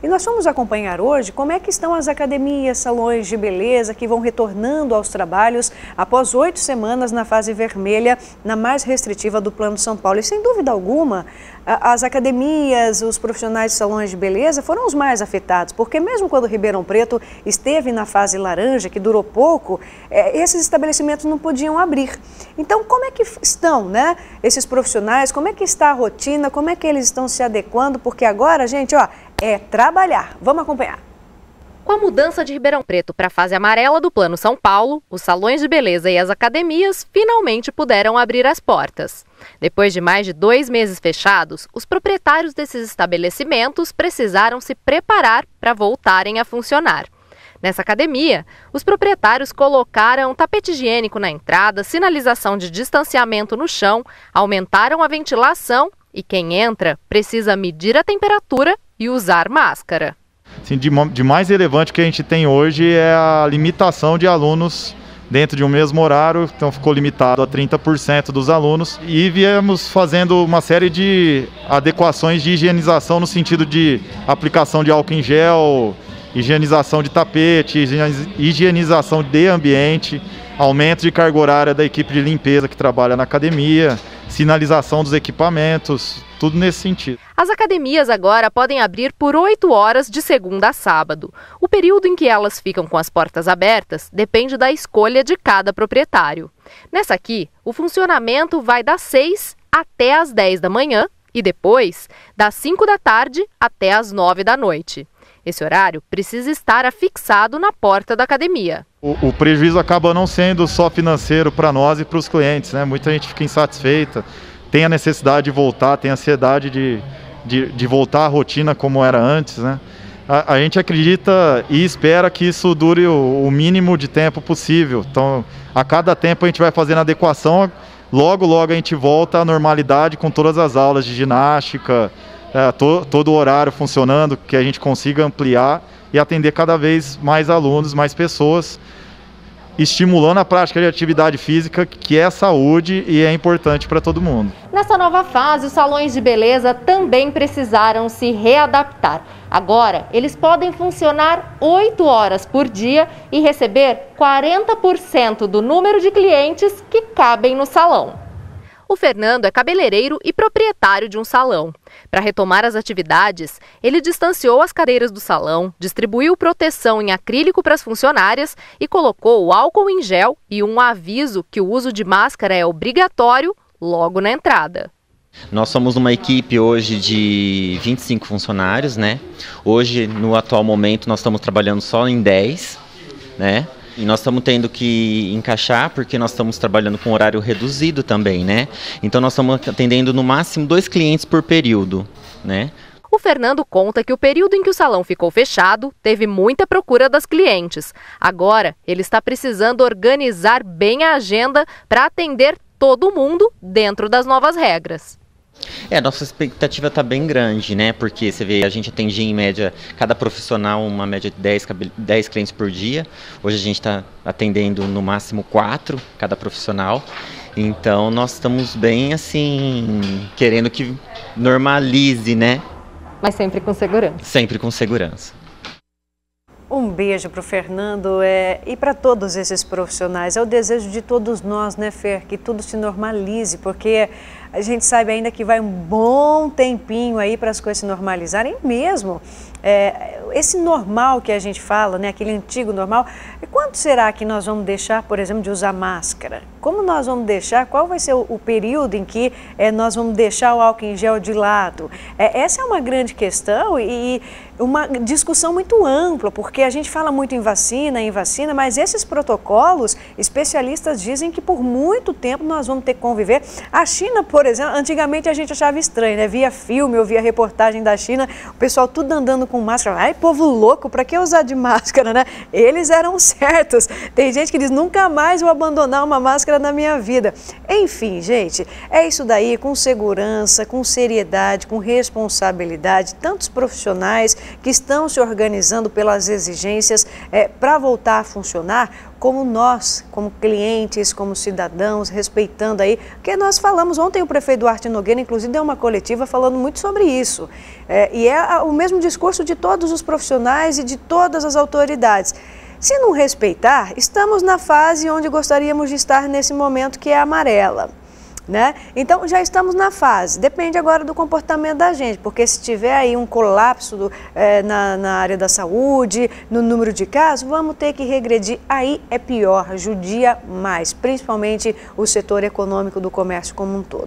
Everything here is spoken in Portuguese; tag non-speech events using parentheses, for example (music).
E nós vamos acompanhar hoje como é que estão as academias, salões de beleza que vão retornando aos trabalhos após oito semanas na fase vermelha, na mais restritiva do Plano São Paulo. E sem dúvida alguma, as academias, os profissionais de salões de beleza foram os mais afetados, porque mesmo quando Ribeirão Preto esteve na fase laranja, que durou pouco, é, esses estabelecimentos não podiam abrir. Então, como é que estão, né, esses profissionais? Como é que está a rotina? Como é que eles estão se adequando? Porque agora, gente, ó, é trabalhar. Vamos acompanhar. Com a mudança de Ribeirão Preto para a fase amarela do Plano São Paulo, os salões de beleza e as academias finalmente puderam abrir as portas. Depois de mais de dois meses fechados, os proprietários desses estabelecimentos precisaram se preparar para voltarem a funcionar. Nessa academia, os proprietários colocaram tapete higiênico na entrada, sinalização de distanciamento no chão, aumentaram a ventilação e quem entra precisa medir a temperatura e usar máscara. Assim, de, de mais relevante que a gente tem hoje é a limitação de alunos dentro de um mesmo horário, então ficou limitado a 30% dos alunos. E viemos fazendo uma série de adequações de higienização no sentido de aplicação de álcool em gel, higienização de tapete, higienização de ambiente, aumento de carga horária da equipe de limpeza que trabalha na academia, sinalização dos equipamentos, tudo nesse sentido. As academias agora podem abrir por 8 horas de segunda a sábado. O período em que elas ficam com as portas abertas depende da escolha de cada proprietário. Nessa aqui, o funcionamento vai das 6 até as 10 da manhã e depois das 5 da tarde até as 9 da noite. Esse horário precisa estar afixado na porta da academia. O, o prejuízo acaba não sendo só financeiro para nós e para os clientes, né? Muita gente fica insatisfeita tem a necessidade de voltar, tem a ansiedade de, de, de voltar à rotina como era antes, né? A, a, gente acredita e espera que isso dure o, o, mínimo de tempo possível. Então, a cada tempo a gente vai fazendo adequação, logo, logo a gente volta à normalidade com todas as aulas de ginástica, é, to, todo o horário funcionando, que a gente consiga ampliar e atender cada vez mais alunos, mais pessoas estimulando a prática de atividade física, que é saúde e é importante para todo mundo. Nessa nova fase, os salões de beleza também precisaram se readaptar. Agora, eles podem funcionar 8 horas por dia e receber 40% do número de clientes que cabem no salão. O Fernando é cabeleireiro e proprietário de um salão. Para retomar as atividades, ele distanciou as cadeiras do salão, distribuiu proteção em acrílico para as funcionárias e colocou o álcool em gel e um aviso que o uso de máscara é obrigatório logo na entrada. Nós somos uma equipe hoje de 25 funcionários, né? Hoje, no atual momento, nós estamos trabalhando só em 10, né? E nós estamos tendo que encaixar porque nós estamos trabalhando com horário reduzido também, né? Então nós estamos atendendo no máximo dois clientes por período, né? O Fernando conta que o período em que o salão ficou fechado teve muita procura das clientes. Agora, ele está precisando organizar bem a agenda para atender todo mundo dentro das novas regras. É, a nossa expectativa está bem grande, né? Porque você vê, a gente atendia em média, cada profissional, uma média de 10, 10 clientes por dia. Hoje a gente está atendendo no máximo 4 cada profissional. Então nós estamos bem assim, querendo que normalize, né? Mas sempre com segurança. Sempre com segurança. Um beijo para o Fernando é, e para todos esses profissionais. É o desejo de todos nós, né, Fer, que tudo se normalize, porque a gente sabe ainda que vai um bom tempinho aí para as coisas se normalizarem mesmo. É, esse normal que a gente fala, né, aquele antigo normal, quanto será que nós vamos deixar, por exemplo, de usar máscara? Como nós vamos deixar? Qual vai ser o, o período em que é, nós vamos deixar o álcool em gel de lado? É, essa é uma grande questão e uma discussão muito ampla, porque a gente fala muito em vacina, em vacina, mas esses protocolos, especialistas dizem que por muito tempo nós vamos ter que conviver. A China, por exemplo, antigamente a gente achava estranho, né? Via filme, ou via reportagem da China, o pessoal tudo andando com máscara. Ai, povo louco, para que usar de (laughs) máscara, né? Eles eram certos. Tem gente que diz, nunca mais vou abandonar uma máscara na minha vida. Enfim, gente, é isso daí, com segurança, com seriedade, com responsabilidade, tantos profissionais que estão se organizando pelas exigências é, para voltar a funcionar. Como nós, como clientes, como cidadãos, respeitando aí, porque nós falamos ontem o prefeito Duarte Nogueira, inclusive, deu uma coletiva falando muito sobre isso. É, e é o mesmo discurso de todos os profissionais e de todas as autoridades. Se não respeitar, estamos na fase onde gostaríamos de estar nesse momento, que é amarela. Né? Então já estamos na fase, depende agora do comportamento da gente, porque se tiver aí um colapso do, é, na, na, área da saúde, no número de casos, vamos ter que regredir, aí é pior, judia mais, principalmente o setor econômico do comércio como um todo.